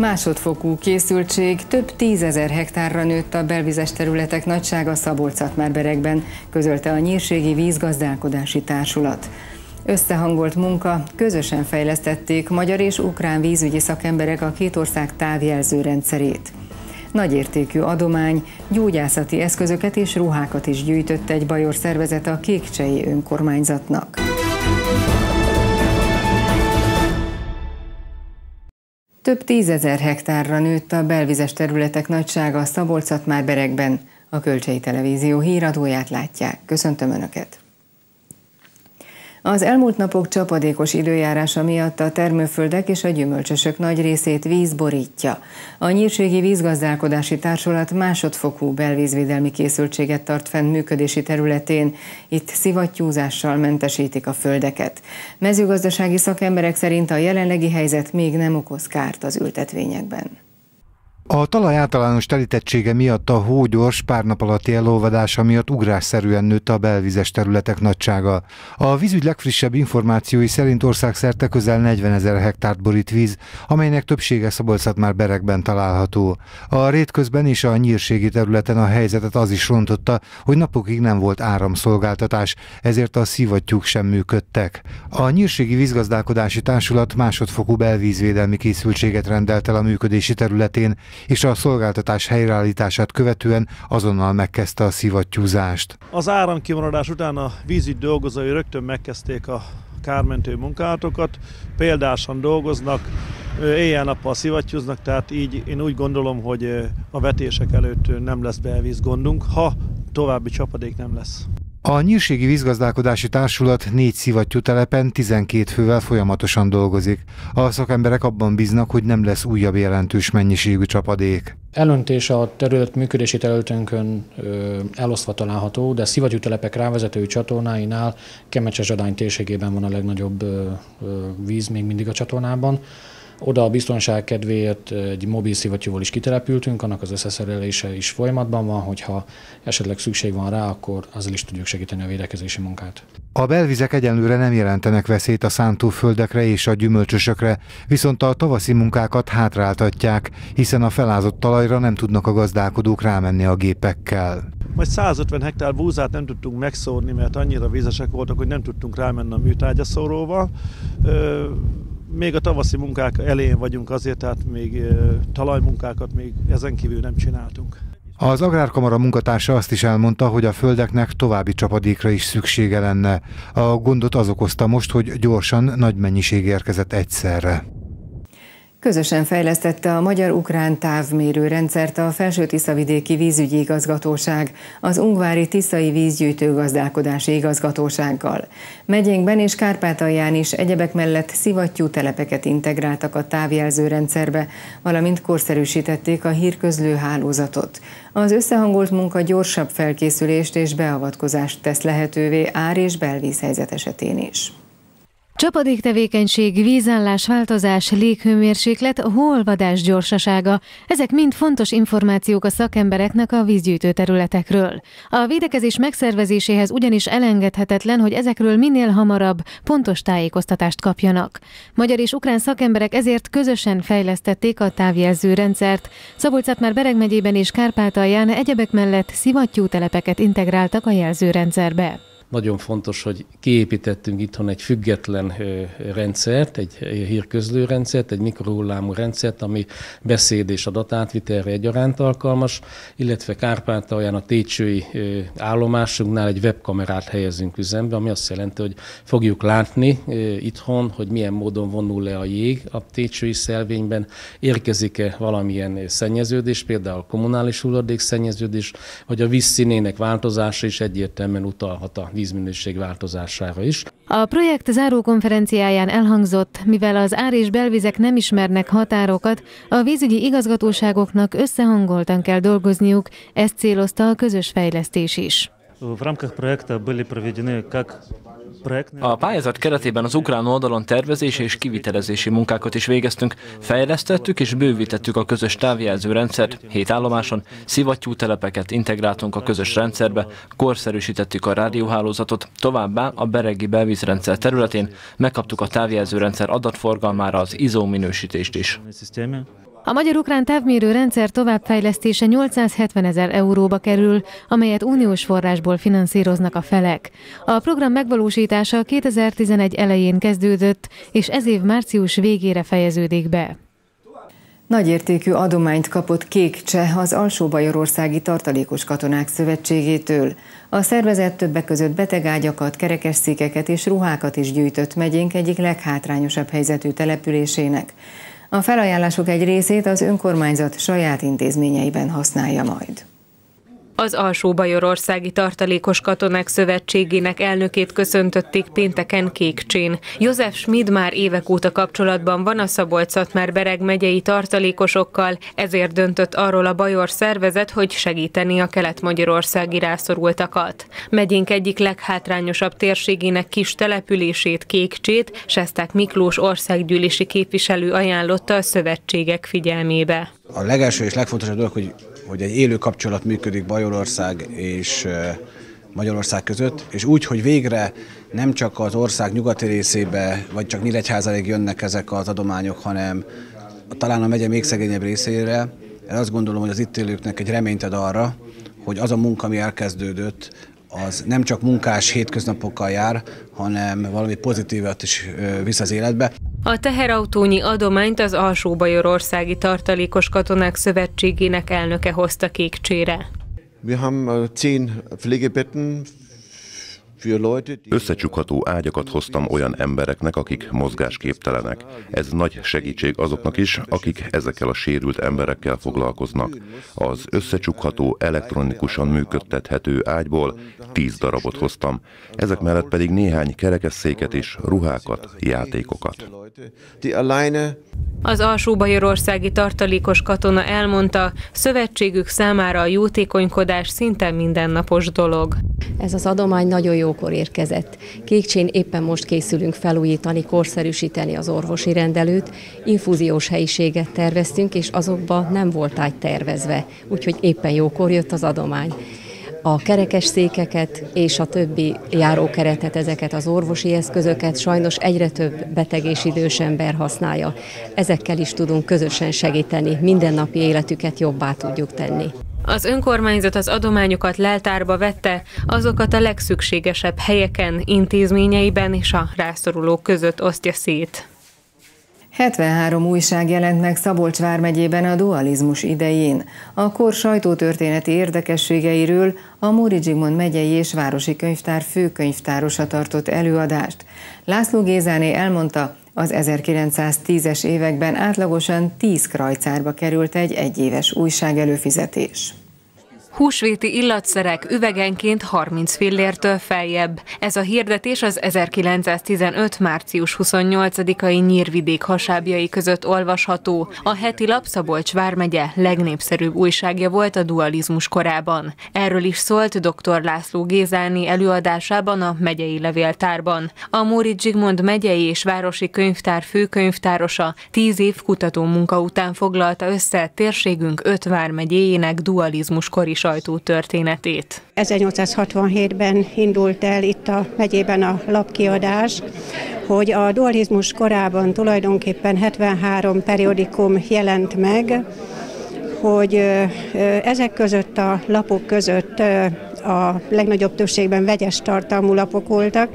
Másodfokú készültség több tízezer hektárra nőtt a belvizes területek nagysága szabolcs berekben, közölte a Nyírségi Vízgazdálkodási Társulat. Összehangolt munka, közösen fejlesztették magyar és ukrán vízügyi szakemberek a két ország távjelző rendszerét. Nagyértékű adomány, gyógyászati eszközöket és ruhákat is gyűjtött egy bajor szervezet a Kékcsei önkormányzatnak. Több tízezer hektárra nőtt a belvizes területek nagysága a szabolcs már berekben. A Kölcsei Televízió híradóját látják. Köszöntöm Önöket! Az elmúlt napok csapadékos időjárása miatt a termőföldek és a gyümölcsösök nagy részét víz borítja. A Nyírségi Vízgazdálkodási Társulat másodfokú belvízvédelmi készültséget tart fenn működési területén. Itt szivattyúzással mentesítik a földeket. Mezőgazdasági szakemberek szerint a jelenlegi helyzet még nem okoz kárt az ültetvényekben. A talaj általános telítettsége miatt a hó gyors pár nap alatti elolvadása miatt ugrásszerűen nőtt a belvizes területek nagysága. A vízügy legfrissebb információi szerint országszerte közel 40 ezer hektárt borít víz, amelynek többsége szabolcs már berekben található. A rétközben és a nyírségi területen a helyzetet az is rontotta, hogy napokig nem volt áramszolgáltatás, ezért a szivattyúk sem működtek. A nyírségi vízgazdálkodási társulat másodfokú belvízvédelmi készültséget rendelt el a működési területén, és a szolgáltatás helyreállítását követően azonnal megkezdte a szivattyúzást. Az áramkimaradás után a vízügy dolgozói rögtön megkezdték a kármentő munkálatokat, példásan dolgoznak, éjjel-nappal szivattyúznak, tehát így én úgy gondolom, hogy a vetések előtt nem lesz belvíz gondunk, ha további csapadék nem lesz. A Nyírségi Vízgazdálkodási Társulat négy szivattyú telepen 12 fővel folyamatosan dolgozik. A szakemberek abban bíznak, hogy nem lesz újabb jelentős mennyiségű csapadék. Elöntés a terület működési területünkön elosztva található, de szivattyútelepek rávezető csatornáinál Kemecse Zsadány térségében van a legnagyobb ö, ö, víz még mindig a csatornában. Oda a biztonság kedvéért egy mobil szivattyúval is kitelepültünk, annak az összeszerelése is folyamatban van, hogyha esetleg szükség van rá, akkor azzal is tudjuk segíteni a védekezési munkát. A belvizek egyenlőre nem jelentenek veszélyt a szántóföldekre és a gyümölcsösökre, viszont a tavaszi munkákat hátráltatják, hiszen a felázott talajra nem tudnak a gazdálkodók rámenni a gépekkel. Majd 150 hektár búzát nem tudtunk megszórni, mert annyira vízesek voltak, hogy nem tudtunk rámenni a műtrágyaszóróval még a tavaszi munkák elején vagyunk azért, tehát még talajmunkákat még ezen kívül nem csináltunk. Az Agrárkamara munkatársa azt is elmondta, hogy a földeknek további csapadékra is szüksége lenne. A gondot az okozta most, hogy gyorsan nagy mennyiség érkezett egyszerre. Közösen fejlesztette a magyar-ukrán távmérő rendszert a Felső Tiszavidéki Vízügyi Igazgatóság az Ungvári Tiszai Vízgyűjtő Gazdálkodási Igazgatósággal. Megyénkben és Kárpátalján is egyebek mellett szivattyú telepeket integráltak a távjelző rendszerbe, valamint korszerűsítették a hírközlő hálózatot. Az összehangolt munka gyorsabb felkészülést és beavatkozást tesz lehetővé ár- és belvízhelyzet esetén is. Csapadéktevékenység, vízállás, változás, léghőmérséklet, holvadás gyorsasága, ezek mind fontos információk a szakembereknek a vízgyűjtő területekről. A védekezés megszervezéséhez ugyanis elengedhetetlen, hogy ezekről minél hamarabb pontos tájékoztatást kapjanak. Magyar és ukrán szakemberek ezért közösen fejlesztették a távjelző rendszert. szabolcs már Bereg megyében és Kárpátalján egyebek mellett szivattyútelepeket integráltak a jelzőrendszerbe. Nagyon fontos, hogy kiépítettünk itthon egy független rendszert, egy hírközlő rendszert, egy mikrohullámú rendszert, ami beszéd és adatátvitelre egyaránt alkalmas, illetve Kárpátalján a Técsői állomásunknál egy webkamerát helyezünk üzembe, ami azt jelenti, hogy fogjuk látni itthon, hogy milyen módon vonul le a jég a Técsői szelvényben, érkezik-e valamilyen szennyeződés, például kommunális hulladék szennyeződés, vagy a vízszínének változása is egyértelműen utalhat a vízminőség változására is. A projekt zárókonferenciáján elhangzott, mivel az ár és belvizek nem ismernek határokat, a vízügyi igazgatóságoknak összehangoltan kell dolgozniuk, ezt célozta a közös fejlesztés is. В рамках проекта были проведены как a pályázat keretében az ukrán oldalon tervezés és kivitelezési munkákat is végeztünk, fejlesztettük és bővítettük a közös távjelző rendszert, hét állomáson, szivattyú telepeket integráltunk a közös rendszerbe, korszerűsítettük a rádióhálózatot, továbbá a beregi belvízrendszer területén megkaptuk a távjelző rendszer adatforgalmára az ISO minősítést is. A magyar-ukrán távmérő rendszer továbbfejlesztése 870 ezer euróba kerül, amelyet uniós forrásból finanszíroznak a felek. A program megvalósítása 2011 elején kezdődött, és ez év március végére fejeződik be. Nagyértékű adományt kapott Kék Cseh az Alsó-Bajorországi Tartalékos Katonák Szövetségétől. A szervezet többek között betegágyakat, kerekesszékeket és ruhákat is gyűjtött megyénk egyik leghátrányosabb helyzetű településének. A felajánlások egy részét az önkormányzat saját intézményeiben használja majd. Az Alsó Bajorországi Tartalékos Katonák Szövetségének elnökét köszöntötték pénteken Kékcsén. József Schmid már évek óta kapcsolatban van a szabolcs már Bereg megyei tartalékosokkal, ezért döntött arról a Bajor szervezet, hogy segíteni a kelet-magyarországi rászorultakat. Megyénk egyik leghátrányosabb térségének kis települését, Kékcsét, Sesták Miklós országgyűlési képviselő ajánlotta a szövetségek figyelmébe. A legelső és legfontosabb dolog, hogy hogy egy élő kapcsolat működik Bajorország és Magyarország között, és úgy, hogy végre nem csak az ország nyugati részébe, vagy csak Nyíregyházáig jönnek ezek az adományok, hanem talán a megye még szegényebb részére. Én azt gondolom, hogy az itt élőknek egy reményt ad arra, hogy az a munka, ami elkezdődött, az nem csak munkás hétköznapokkal jár, hanem valami pozitívat is visz az életbe. A teherautónyi adományt az Alsó-Bajorországi Tartalékos Katonák Szövetségének elnöke hozta Kékcsére. Wir haben zehn Pflegebetten Összecsukható ágyakat hoztam olyan embereknek, akik mozgásképtelenek. Ez nagy segítség azoknak is, akik ezekkel a sérült emberekkel foglalkoznak. Az összecsukható, elektronikusan működtethető ágyból tíz darabot hoztam. Ezek mellett pedig néhány kerekesszéket és ruhákat, játékokat. Az alsó-bajorországi tartalékos katona elmondta, szövetségük számára a jótékonykodás szinte mindennapos dolog. Ez az adomány nagyon jókor érkezett. Kékcsén éppen most készülünk felújítani, korszerűsíteni az orvosi rendelőt. Infúziós helyiséget terveztünk, és azokba nem volt ágy tervezve, úgyhogy éppen jókor jött az adomány a kerekes székeket és a többi járókeretet, ezeket az orvosi eszközöket sajnos egyre több beteg és idős ember használja. Ezekkel is tudunk közösen segíteni, mindennapi életüket jobbá tudjuk tenni. Az önkormányzat az adományokat leltárba vette, azokat a legszükségesebb helyeken, intézményeiben és a rászorulók között osztja szét. 73 újság jelent meg Szabolcs vármegyében a dualizmus idején. A kor sajtótörténeti érdekességeiről a Móri Zsigmond megyei és városi könyvtár főkönyvtárosa tartott előadást. László Gézáné elmondta, az 1910-es években átlagosan 10 krajcárba került egy egyéves újság előfizetés. Húsvéti illatszerek üvegenként 30 fillértől feljebb. Ez a hirdetés az 1915. március 28-ai nyírvidék hasábjai között olvasható. A heti lap Szabolcs vármegye legnépszerűbb újságja volt a dualizmus korában. Erről is szólt dr. László Gézáni előadásában a megyei levéltárban. A Móri Zsigmond megyei és városi könyvtár főkönyvtárosa tíz év kutató munka után foglalta össze térségünk öt vármegyéjének dualizmus kori sajtótörténetét. 1867-ben indult el itt a megyében a lapkiadás, hogy a dualizmus korában tulajdonképpen 73 periodikum jelent meg, hogy ezek között a lapok között a legnagyobb többségben vegyes tartalmú lapok voltak,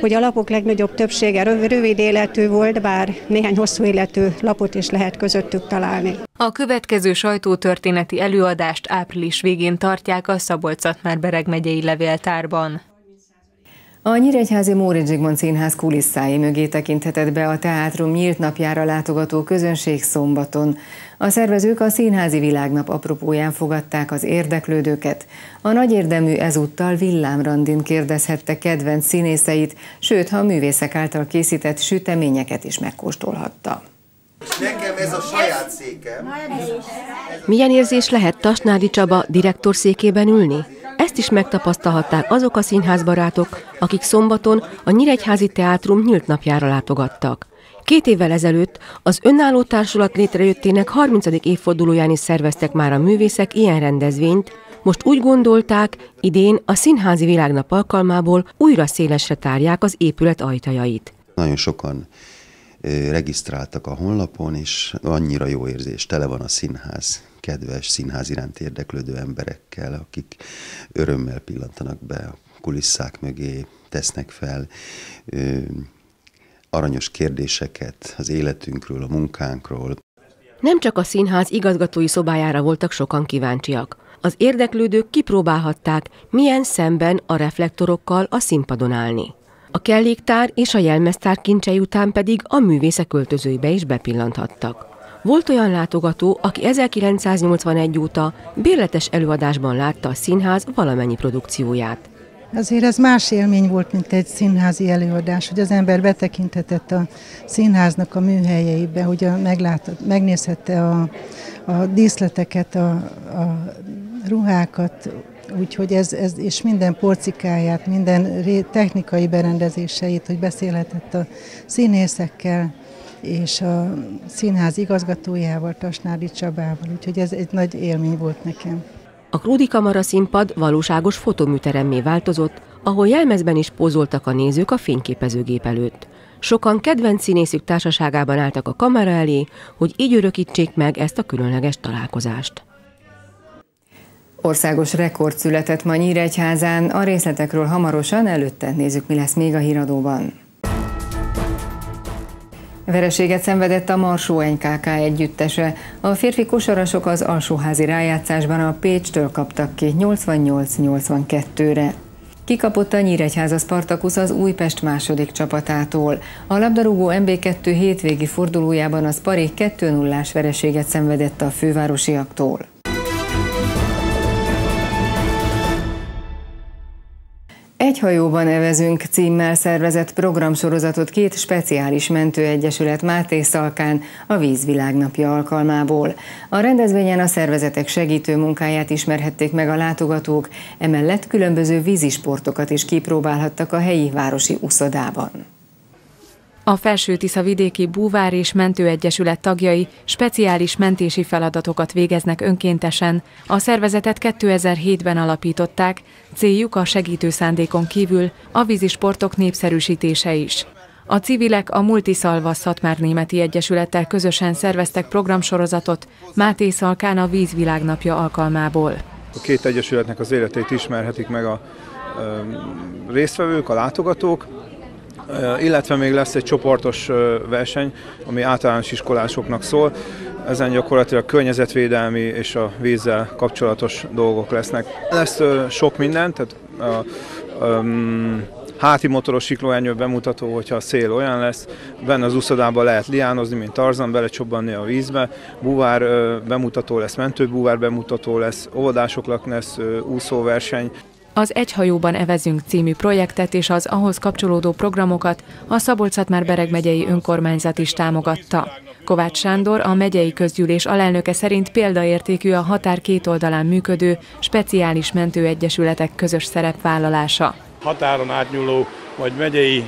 hogy a lapok legnagyobb többsége rövid életű volt, bár néhány hosszú életű lapot is lehet közöttük találni. A következő sajtótörténeti előadást április végén tartják a szabolcs már Bereg megyei levéltárban. A Nyíregyházi Móricz Zsigmond Színház kulisszái mögé tekinthetett be a teátrum nyílt napjára látogató közönség szombaton. A szervezők a Színházi Világnap apropóján fogadták az érdeklődőket. A nagy érdemű ezúttal Villám Randin kérdezhette kedvenc színészeit, sőt, ha a művészek által készített süteményeket is megkóstolhatta. Nekem ez a saját székem. Milyen érzés lehet Tasnádi Csaba direktor székében ülni? Ezt is megtapasztalhatták azok a színházbarátok, akik szombaton a Nyíregyházi Teátrum nyílt napjára látogattak. Két évvel ezelőtt az önálló társulat létrejöttének 30. évfordulóján is szerveztek már a művészek ilyen rendezvényt, most úgy gondolták, idén a Színházi Világnap alkalmából újra szélesre tárják az épület ajtajait. Nagyon sokan regisztráltak a honlapon, és annyira jó érzés, tele van a színház kedves színház iránt érdeklődő emberekkel, akik örömmel pillantanak be a kulisszák mögé, tesznek fel ö, aranyos kérdéseket az életünkről, a munkánkról. Nem csak a színház igazgatói szobájára voltak sokan kíváncsiak. Az érdeklődők kipróbálhatták, milyen szemben a reflektorokkal a színpadon állni. A kelléktár és a jelmeztár kincsei után pedig a művészek költözőibe is bepillanthattak. Volt olyan látogató, aki 1981 óta bérletes előadásban látta a színház valamennyi produkcióját. Azért ez más élmény volt, mint egy színházi előadás, hogy az ember betekinthetett a színháznak a műhelyeibe, hogy a, meglátott, megnézhette a, a díszleteket, a, a ruhákat, úgyhogy ez, ez, és minden porcikáját, minden technikai berendezéseit, hogy beszélhetett a színészekkel, és a színház igazgatójával, Tasnádi Csabával, úgyhogy ez egy nagy élmény volt nekem. A Krúdi Kamara színpad valóságos fotoműteremmé változott, ahol jelmezben is pózoltak a nézők a fényképezőgép előtt. Sokan kedvenc színészük társaságában álltak a kamera elé, hogy így örökítsék meg ezt a különleges találkozást. Országos rekord született ma Nyíregyházán, a részletekről hamarosan, előtte nézzük, mi lesz még a híradóban. Vereséget szenvedett a Marsó NKK együttese. A férfi kosarasok az alsóházi rájátszásban a Pécstől kaptak ki 88-82-re. Kikapott a Nyíregyháza Spartakusz az Újpest második csapatától. A labdarúgó MB2 hétvégi fordulójában a Spari 2-0-ás vereséget szenvedett a fővárosiaktól. Egy hajóban evezünk címmel szervezett programsorozatot két speciális mentőegyesület Máté Szalkán a Vízvilágnapja alkalmából. A rendezvényen a szervezetek segítő munkáját ismerhették meg a látogatók, emellett különböző vízisportokat is kipróbálhattak a helyi városi uszodában. A Felső Tisza vidéki Búvár és Mentőegyesület tagjai speciális mentési feladatokat végeznek önkéntesen. A szervezetet 2007-ben alapították, céljuk a segítő szándékon kívül a vízisportok népszerűsítése is. A civilek a Multiszalva Szatmár Németi Egyesülettel közösen szerveztek programsorozatot Máté Szalkán a Vízvilágnapja alkalmából. A két egyesületnek az életét ismerhetik meg a résztvevők, a látogatók, illetve még lesz egy csoportos verseny, ami általános iskolásoknak szól. Ezen gyakorlatilag környezetvédelmi és a vízzel kapcsolatos dolgok lesznek. Lesz sok minden, tehát a, a, háti motoros siklóernyő bemutató, hogyha a szél olyan lesz. Benne az úszodában lehet liánozni, mint Tarzan, belecsobbanni a vízbe. Búvár bemutató lesz, mentőbúvár bemutató lesz, óvodásoknak lesz úszóverseny. Az Egy hajóban evezünk című projektet és az ahhoz kapcsolódó programokat a szabolcs Bereg megyei önkormányzat is támogatta. Kovács Sándor, a megyei közgyűlés alelnöke szerint példaértékű a határ két oldalán működő speciális mentőegyesületek közös szerepvállalása. Határon átnyúló vagy megyei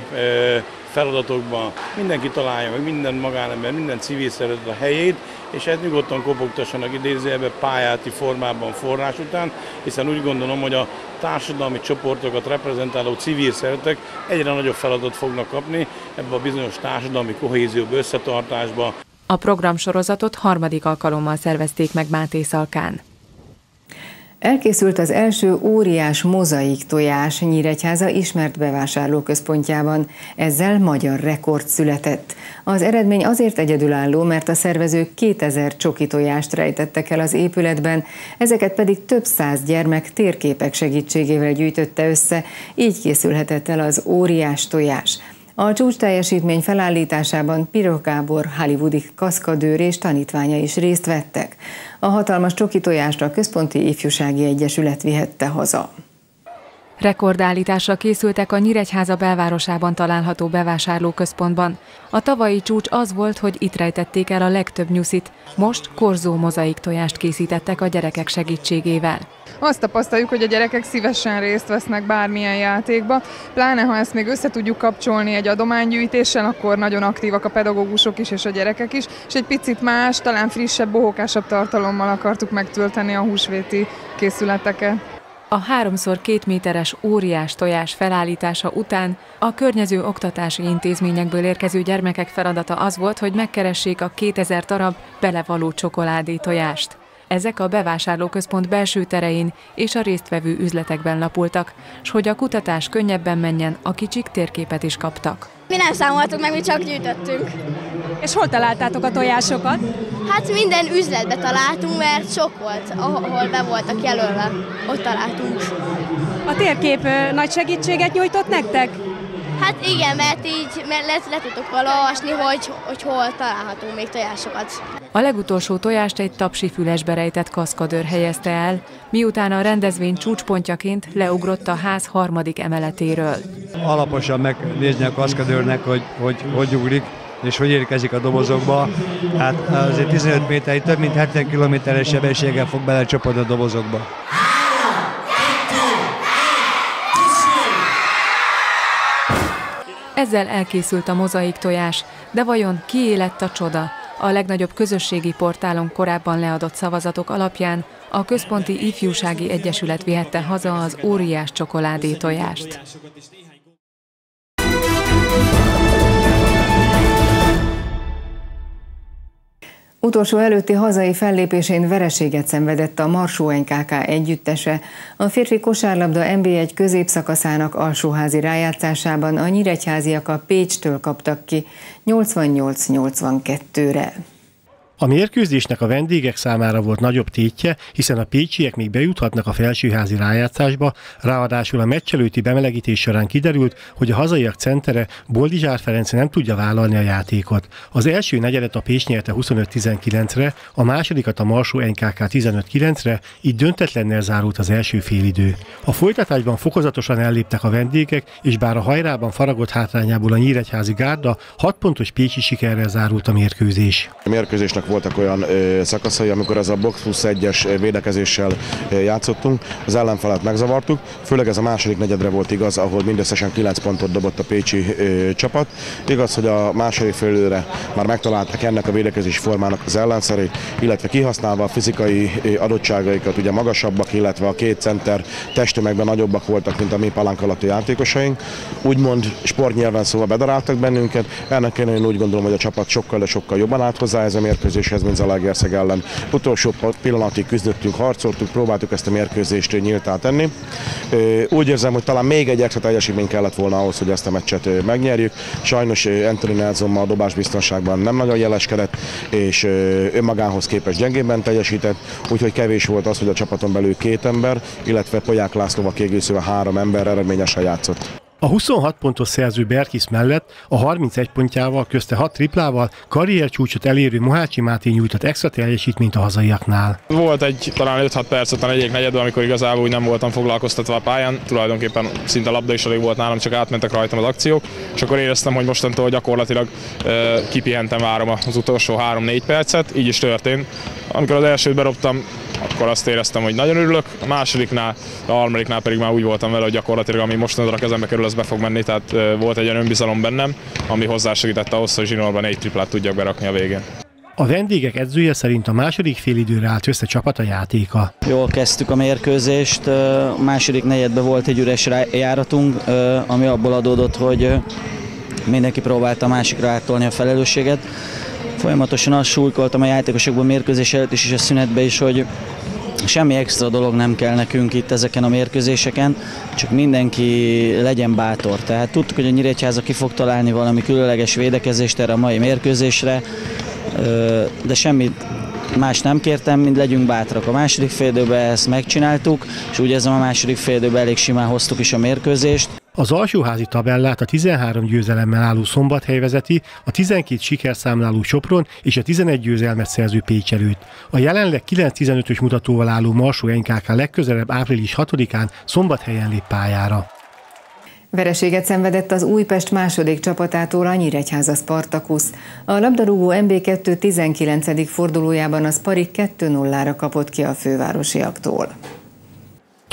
feladatokban mindenki találja meg, minden magánember, minden civil szervezet a helyét, és ezt nyugodtan kopogtassanak idézőjelbe pályáti formában forrás után, hiszen úgy gondolom, hogy a társadalmi csoportokat reprezentáló civil szervezetek egyre nagyobb feladatot fognak kapni ebbe a bizonyos társadalmi kohézióba, összetartásba. A programsorozatot harmadik alkalommal szervezték meg Máté Szalkán. Elkészült az első óriás mozaik tojás Nyíregyháza ismert bevásárlóközpontjában. Ezzel magyar rekord született. Az eredmény azért egyedülálló, mert a szervezők 2000 csoki tojást rejtettek el az épületben, ezeket pedig több száz gyermek térképek segítségével gyűjtötte össze, így készülhetett el az óriás tojás. A csúcs teljesítmény felállításában Pirok Gábor, hollywoodi kaszkadőr és tanítványa is részt vettek. A hatalmas csoki tojást a Központi Ifjúsági Egyesület vihette haza. Rekordállításra készültek a Nyíregyháza belvárosában található bevásárlóközpontban. A tavalyi csúcs az volt, hogy itt rejtették el a legtöbb nyuszit, most korzó mozaik tojást készítettek a gyerekek segítségével. Azt tapasztaljuk, hogy a gyerekek szívesen részt vesznek bármilyen játékba, pláne ha ezt még össze tudjuk kapcsolni egy adománygyűjtéssel, akkor nagyon aktívak a pedagógusok is és a gyerekek is, és egy picit más, talán frissebb, bohókásabb tartalommal akartuk megtölteni a húsvéti készületeket. A 3x2 méteres óriás tojás felállítása után a környező oktatási intézményekből érkező gyermekek feladata az volt, hogy megkeressék a 2000 darab belevaló csokoládé tojást. Ezek a bevásárlóközpont belső terein és a résztvevő üzletekben lapultak, s hogy a kutatás könnyebben menjen, a kicsik térképet is kaptak. Mi nem számoltuk meg, mi csak gyűjtöttünk. És hol találtátok a tojásokat? Hát minden üzletbe találtunk, mert sok volt, ahol be voltak jelölve. Ott találtunk. A térkép nagy segítséget nyújtott nektek? Hát igen, mert így mert le, le tudtuk olvasni, hogy, hogy hol találhatunk még tojásokat. A legutolsó tojást egy tapsi fülesbe rejtett kaszkadőr helyezte el, miután a rendezvény csúcspontjaként leugrott a ház harmadik emeletéről. Alaposan megnézni a kaszkadőrnek, hogy hogy, hogy ugrik, és hogy érkezik a dobozokba. Hát azért 15 méterig több mint 70 kilométeres sebességgel fog belecsapodni a dobozokba. Ezzel elkészült a mozaik tojás, de vajon kié lett a csoda? A legnagyobb közösségi portálon korábban leadott szavazatok alapján a Központi Ifjúsági Egyesület vihette haza az óriás csokoládé tojást. Utolsó előtti hazai fellépésén vereséget szenvedett a Marsó NKK együttese. A férfi kosárlabda NB1 középszakaszának alsóházi rájátszásában a nyíregyháziak a Pécstől kaptak ki 88-82-re. A mérkőzésnek a vendégek számára volt nagyobb tétje, hiszen a pécsiek még bejuthatnak a felsőházi rájátszásba, ráadásul a meccselőti bemelegítés során kiderült, hogy a hazaiak centere Boldizsár Ferenc nem tudja vállalni a játékot. Az első negyedet a Pécs nyerte 25-19-re, a másodikat a Marsó NKK 15-9-re, így döntetlennel zárult az első félidő. A folytatásban fokozatosan elléptek a vendégek, és bár a hajrában faragott hátrányából a Nyíregyházi gárda, 6 pontos pécsi sikerrel zárult a mérkőzés. A mérkőzésnek voltak olyan szakaszai, amikor ez a box plusz egyes védekezéssel játszottunk, az ellenfelet megzavartuk, főleg ez a második negyedre volt igaz, ahol mindösszesen 9 pontot dobott a pécsi csapat. Igaz, hogy a második félőre már megtalálták ennek a védekezési formának az ellenszerét, illetve kihasználva a fizikai adottságaikat, ugye magasabbak, illetve a két center testtömegben nagyobbak voltak, mint a mi palánk alatti játékosaink. Úgymond sportnyelven szóval bedaráltak bennünket, ennek én úgy gondolom, hogy a csapat sokkal, de sokkal jobban állt hozzá ez a mérkőzés mérkőzéshez, mint Zalaegerszeg ellen. Utolsó pillanatig küzdöttünk, harcoltuk, próbáltuk ezt a mérkőzést nyíltá tenni. Úgy érzem, hogy talán még egy extra teljesítmény kellett volna ahhoz, hogy ezt a meccset megnyerjük. Sajnos Anthony Nelson a dobásbiztonságban nem nagyon jeleskedett, és önmagához képest gyengébben teljesített, úgyhogy kevés volt az, hogy a csapaton belül két ember, illetve Poják Lászlóval kiegészülve három ember eredményesen játszott. A 26 pontos szerző Berkis mellett a 31 pontjával, közte 6 triplával karriercsúcsot elérő Mohácsi Máté nyújtott extra teljesítményt a hazaiaknál. Volt egy talán 5-6 percet a negyék negyedben, amikor igazából úgy nem voltam foglalkoztatva a pályán, tulajdonképpen szinte labda is alig volt nálam, csak átmentek rajtam az akciók, és akkor éreztem, hogy mostantól gyakorlatilag e, kipihentem várom az utolsó 3-4 percet, így is történt. Amikor az elsőt berobtam, akkor azt éreztem, hogy nagyon örülök. A másodiknál, a harmadiknál pedig már úgy voltam vele, hogy gyakorlatilag ami mostanra a kezembe kerül, az be fog menni, tehát volt egy olyan önbizalom bennem, ami hozzásegített ahhoz, hogy zsinórban egy triplát tudjak berakni a végén. A vendégek edzője szerint a második félidőre állt össze csapat a játéka. Jól kezdtük a mérkőzést, a második negyedben volt egy üres járatunk, ami abból adódott, hogy mindenki próbálta a másikra áttolni a felelősséget. Folyamatosan azt súlykoltam a játékosokban mérkőzés előtt is és a szünetbe is, hogy semmi extra dolog nem kell nekünk itt ezeken a mérkőzéseken, csak mindenki legyen bátor. Tehát tudtuk, hogy a Nyíregyháza ki fog találni valami különleges védekezést erre a mai mérkőzésre, de semmit más nem kértem, mint legyünk bátrak. A második félidőben ezt megcsináltuk, és úgy érzem a második félidőben elég simán hoztuk is a mérkőzést. Az alsóházi tabellát a 13 győzelemmel álló Szombathely vezeti, a 12 sikerszámláló Sopron és a 11 győzelmet szerző Pécs előtt. A jelenleg 9-15-ös mutatóval álló Marsó NKK legközelebb április 6-án Szombathelyen lép pályára. Vereséget szenvedett az Újpest második csapatától a Nyíregyháza Spartakusz. A labdarúgó MB2 19. fordulójában a Sparik 2-0-ra kapott ki a fővárosiaktól.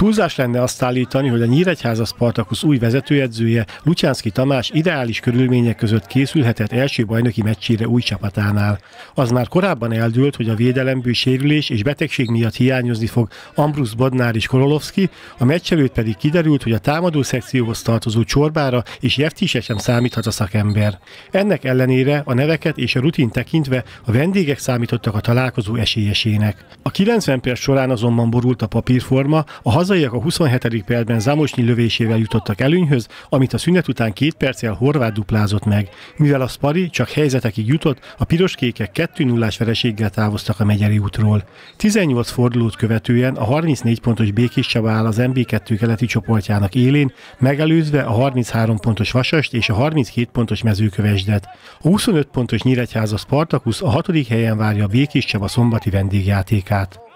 Túlzás lenne azt állítani, hogy a Nyíregyháza Spartakusz új vezetőedzője Lucsánszki Tamás ideális körülmények között készülhetett első bajnoki meccsére új csapatánál. Az már korábban eldőlt, hogy a védelemből sérülés és betegség miatt hiányozni fog Ambrus Bodnár és Korolovski, a meccs pedig kiderült, hogy a támadó szekcióhoz tartozó Csorbára és Jeftise sem számíthat a szakember. Ennek ellenére a neveket és a rutin tekintve a vendégek számítottak a találkozó esélyesének. A 90 perc során azonban borult a papírforma, a hazaiak a 27. percben Zamosnyi lövésével jutottak előnyhöz, amit a szünet után két perccel Horváth duplázott meg. Mivel a Spari csak helyzetekig jutott, a piroskékek 2 0 vereséggel távoztak a Megyeri útról. 18 fordulót követően a 34 pontos Békés Csaba áll az MB2 keleti csoportjának élén, megelőzve a 33 pontos Vasast és a 32 pontos mezőkövesdet. A 25 pontos Nyíregyháza Spartakusz a hatodik helyen várja a Békés Csaba szombati vendégjátékát.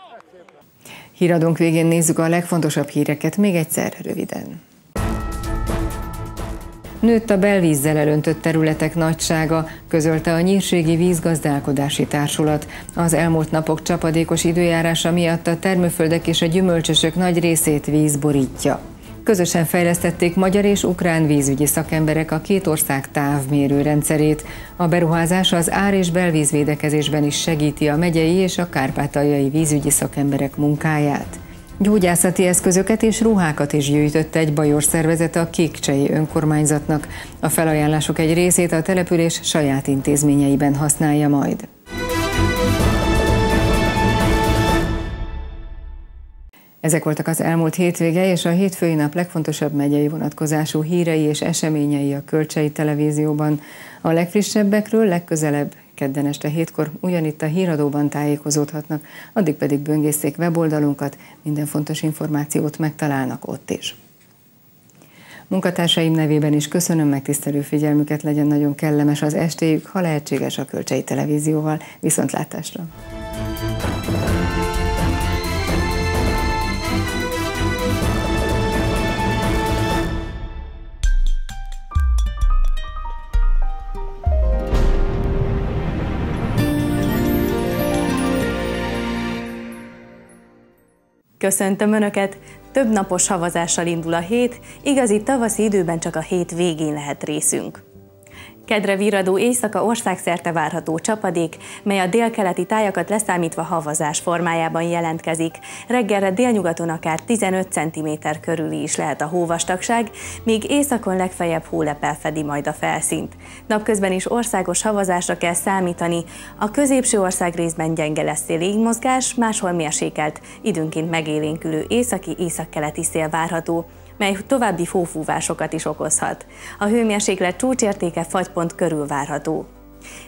Híradónk végén nézzük a legfontosabb híreket még egyszer röviden. Nőtt a belvízzel elöntött területek nagysága, közölte a Nyírségi Vízgazdálkodási Társulat. Az elmúlt napok csapadékos időjárása miatt a termőföldek és a gyümölcsösök nagy részét víz borítja. Közösen fejlesztették magyar és ukrán vízügyi szakemberek a két ország távmérő rendszerét. A beruházás az ár- és belvízvédekezésben is segíti a megyei és a kárpátaljai vízügyi szakemberek munkáját. Gyógyászati eszközöket és ruhákat is gyűjtött egy bajor szervezet a Kékcsei önkormányzatnak. A felajánlások egy részét a település saját intézményeiben használja majd. Ezek voltak az elmúlt hétvége és a hétfői nap legfontosabb megyei vonatkozású hírei és eseményei a Kölcsei Televízióban. A legfrissebbekről legközelebb kedden este hétkor ugyanitt a híradóban tájékozódhatnak, addig pedig böngészték weboldalunkat, minden fontos információt megtalálnak ott is. Munkatársaim nevében is köszönöm megtisztelő figyelmüket, legyen nagyon kellemes az estéjük, ha lehetséges a Kölcsei Televízióval. Viszontlátásra! Köszöntöm Önöket! Több napos havazással indul a hét, igazi tavaszi időben csak a hét végén lehet részünk. Kedre viradó éjszaka országszerte várható csapadék, mely a délkeleti tájakat leszámítva havazás formájában jelentkezik. Reggelre délnyugaton akár 15 cm körüli is lehet a hóvastagság, míg északon legfeljebb hólepel fedi majd a felszínt. Napközben is országos havazásra kell számítani, a középső ország részben gyenge lesz légmozgás, máshol mérsékelt, időnként megélénkülő északi északkeleti szél várható mely további fófúvásokat is okozhat. A hőmérséklet csúcsértéke fagypont körül várható.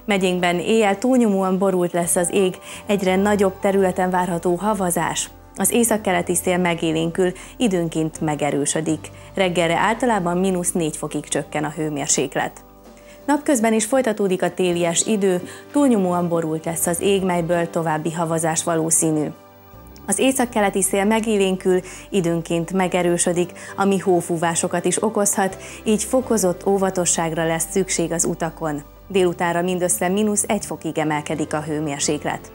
Megyénkben éjjel túlnyomóan borult lesz az ég, egyre nagyobb területen várható havazás. Az északkeleti szél megélénkül, időnként megerősödik. Reggelre általában mínusz 4 fokig csökken a hőmérséklet. Napközben is folytatódik a télies idő, túlnyomóan borult lesz az ég, melyből további havazás valószínű. Az északkeleti szél megélénkül, időnként megerősödik, ami hófúvásokat is okozhat, így fokozott óvatosságra lesz szükség az utakon. Délutára mindössze mínusz egy fokig emelkedik a hőmérséklet.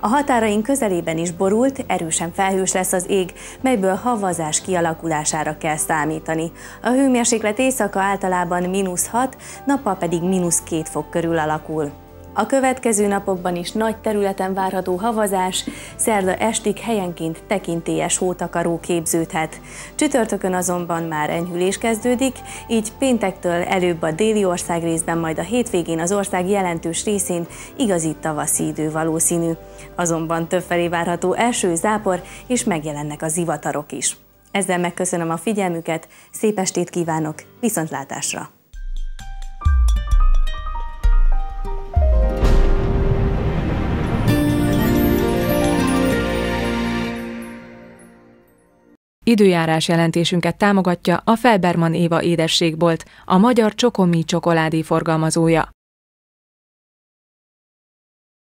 A határaink közelében is borult, erősen felhős lesz az ég, melyből havazás kialakulására kell számítani. A hőmérséklet éjszaka általában mínusz 6, nappal pedig mínusz 2 fok körül alakul. A következő napokban is nagy területen várható havazás, szerda estig helyenként tekintélyes hótakaró képződhet. Csütörtökön azonban már enyhülés kezdődik, így péntektől előbb a déli ország részben, majd a hétvégén az ország jelentős részén igazi tavaszi idő valószínű. Azonban többfelé várható első zápor, és megjelennek a zivatarok is. Ezzel megköszönöm a figyelmüket, szép estét kívánok, viszontlátásra! Időjárás jelentésünket támogatja a Felberman Éva édességbolt, a magyar Csokomi csokoládé forgalmazója.